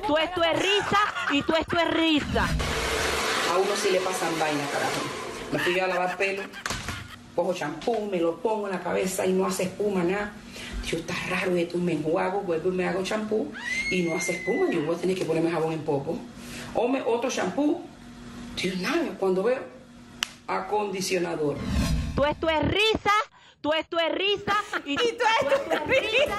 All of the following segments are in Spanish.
¡Y tú esto es risa! Tú y tú esto es risa. A uno sí le pasan vainas, carajo. Me fui a lavar pelo, cojo champú, me lo pongo en la cabeza y no hace espuma, nada. Yo, está raro esto, me enjuago, vuelvo y me hago champú y no hace espuma. Yo voy a tener que ponerme jabón en popo. O me, otro champú. Dios, nada, cuando veo acondicionador. Tú esto es risa, tú esto es risa y, tú esto es risa.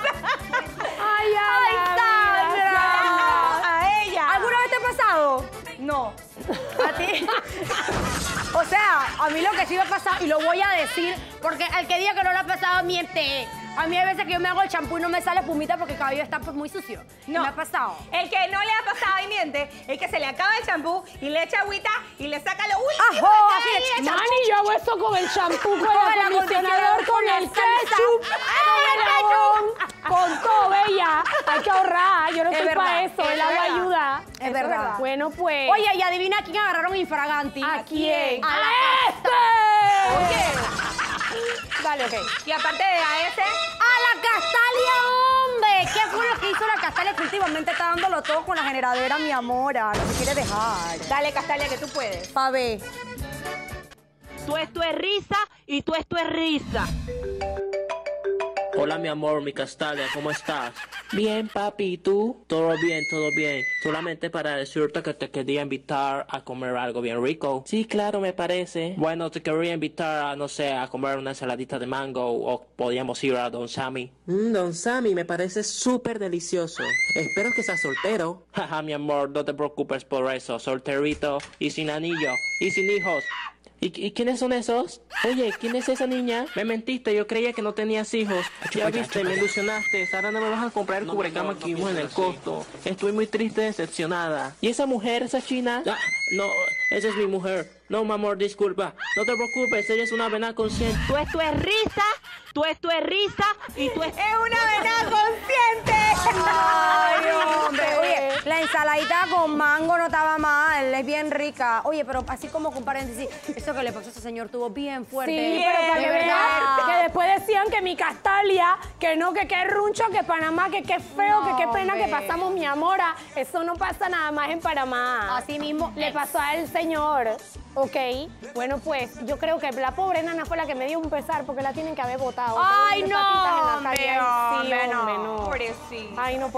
¡Ay, ay, Sandra! A ella. ¿Alguna vez te ha pasado? No. ¿A ti? o sea, a mí lo que sí me ha pasado, y lo voy a decir, porque al que diga que no lo ha pasado, miente. A mí hay veces que yo me hago el champú y no me sale pumita porque el cabello está pues, muy sucio. No. Me ha pasado. El que no le ha pasado y miente es que se le acaba el champú y le echa agüita y le saca lo último. ¡Ajo! Así Mani, yo hago eso con el champú, con, Con el acondicionador, con el ketchup, con el jabón, con todo, bella. Hay que ahorrar, yo no verdad, para eso, es el agua ayuda. Es verdad. Bueno, pues. Oye, y adivina a quién agarraron infraganti. ¿a quién? A la ¡A este! ¿Qué? Dale, ok. Y aparte de a ese, ¡A la Castalia, hombre! ¿Qué fue lo que hizo la Castalia que últimamente está dándolo todo con la generadera, mi amor? No se quiere dejar. dale Castalia que tú puedes. Pa' ver. Tú esto es risa y tú esto es risa. Hola mi amor, mi Castalia, ¿cómo estás? Bien, papi, ¿y tú? Todo bien, todo bien. Solamente para decirte que te quería invitar a comer algo bien rico. Sí, claro, me parece. Bueno, te quería invitar a, no sé, a comer una ensaladita de mango o podríamos ir a Don Sammy. Mm, Don Sammy, me parece súper delicioso. Espero que seas soltero. Jaja, mi amor, no te preocupes por eso. Solterito y sin anillo y sin hijos. ¿Y, y quiénes son esos? Oye, ¿quién es esa niña? Me mentiste, yo creía que no tenías hijos. Ya viste, me ilusionaste. Ahora no me vas a comprar el cubrecama que vimos en el costo. Estoy muy triste, decepcionada. ¿Y esa mujer, esa china? Ah, no, esa es mi mujer. No, mi amor, disculpa. No te preocupes, ella es una vena consciente. Tú esto es risa, tú esto es risa y tú es... Es una venada consciente. Ay, hombre. Oye, la ensaladita con mango no estaba mal, es bien rica. Oye, pero así como con paréntesis, eso que le pasó a ese señor tuvo bien fuerte. Sí, pero para De que vean que después decían que mi Castalia, que no, que qué runcho, que Panamá, que qué feo, que qué pena que pasamos, mi amora. Eso no pasa nada más en Panamá. Así mismo Le pasó al señor, ¿ok? Bueno, pues yo creo que la pobre nana fue la que me dio un pesar porque la tienen que haber votado. Ay, no, en la calle. hombre, sí, hombre, no. hombre, no. Ay, no,